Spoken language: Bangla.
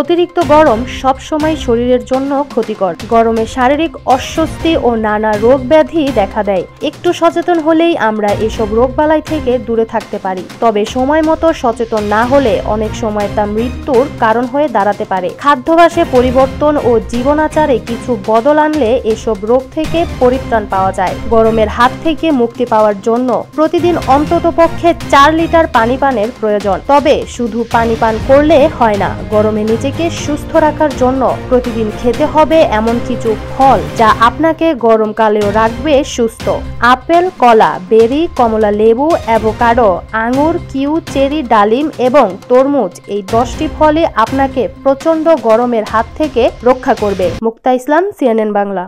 অতিরিক্ত গরম সবসময় শরীরের জন্য ক্ষতিকর। গরমে শারীরিক অস্বস্তি ও নানা রোগ ব্যাধি দেখা দেয়। একটু সচেতন হলেই আমরা এসব রোগবালাই থেকে দূরে থাকতে পারি। তবে সময় মতো সচেতন না হলে অনেক সময় তা মৃত্যুর কারণ হয়ে দাঁড়াতে পারে। খাদ্যাভ্যাসে পরিবর্তন ও জীবনাচারে কিছু বদল আনলে এসব রোগ থেকে পরিত্রাণ পাওয়া যায়। গরমের হাত থেকে মুক্তি পাওয়ার জন্য প্রতিদিন অন্তত পক্ষে চার লিটার পানি পানের প্রয়োজন। তবে শুধু পানি পান করলে হয় না, গরমে নিজেকে সুস্থ রাখার জন্য প্রতিদিন খেতে হবে এমন কিছু ফল যা আপনাকে গরমকালেও রাখবে সুস্থ। আপেল, কলা, বেরি, কমলা লেবু, অ্যাভোকাডো, আঙুর, কিউ, চেরি, ডালিম এবং তরমুজ এই দশটি ফলে আপনাকে প্রচণ্ড গরমের হাত থেকে রক্ষা করবে। মুক্তা ইসলাম, সিএনএন বাংলা।